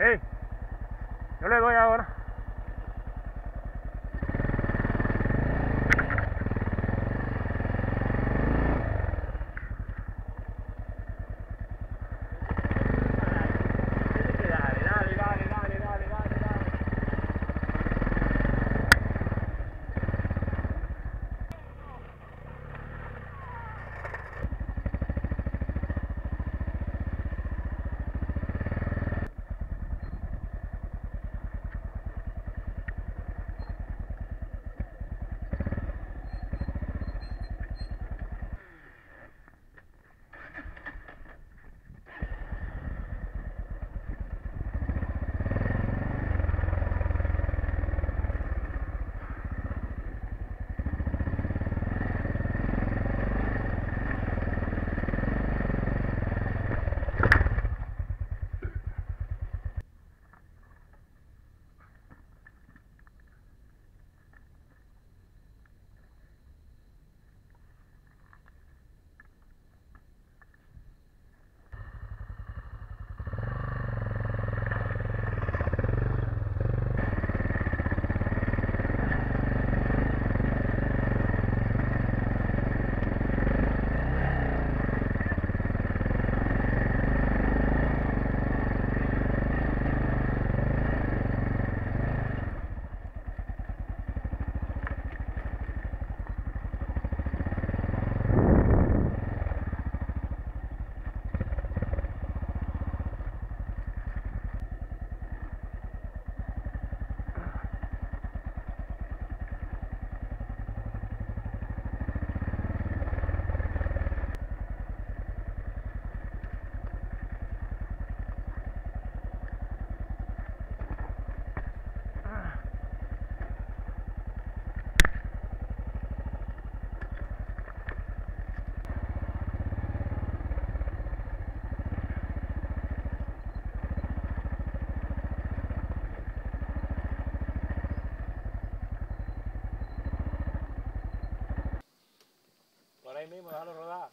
Sí. Yo le doy ahora. Mismo, déjalo rodar.